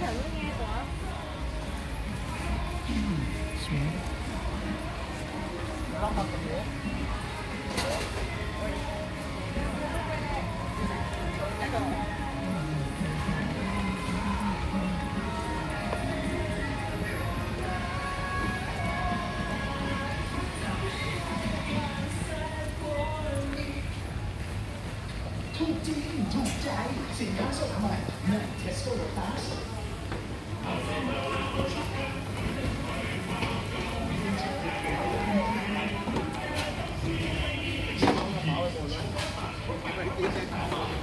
thử nghe của Thuốc chi, trái, xin cảm sợ mày, nhận thiết sổ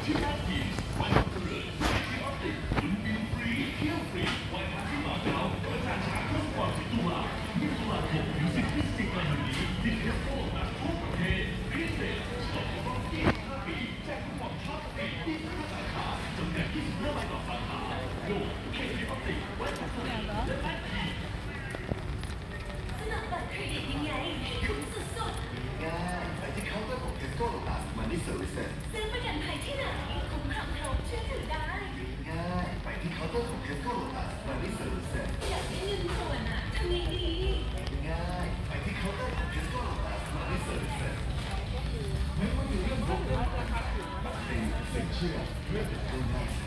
Creepy. ไม่ว่าจะเรื่องของการติดเชื่อเรื่องของ